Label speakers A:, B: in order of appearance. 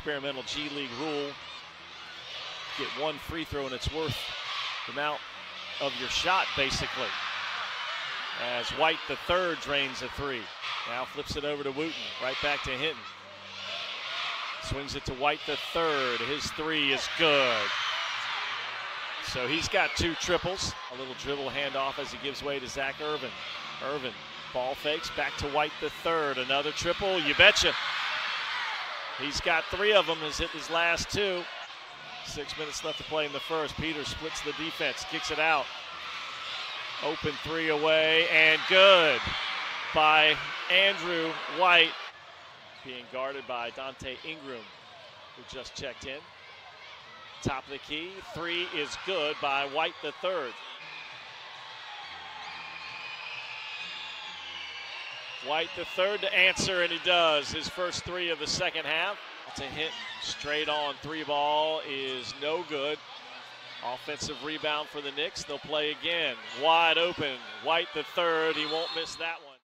A: experimental G League rule. Get one free throw and it's worth the amount of your shot, basically. As White the third drains a three. Now flips it over to Wooten, right back to Hinton. Swings it to White the third. His three is good. So he's got two triples. A little dribble handoff as he gives way to Zak Irvin. Irvin ball fakes back to White the third. Another triple. You betcha. He's got three of them. Has hit his last two. Six minutes left to play in the first. Peters splits the defense, kicks it out. Open three away and good by Andrew White. Being guarded by Dante Ingram, who just checked in. Top of the key. Three is good by White the third. White the third to answer, and he does. His first three of the second half. To hit straight on three ball is no good. Offensive rebound for the Knicks. They'll play again. Wide open. White the third. He won't miss that one.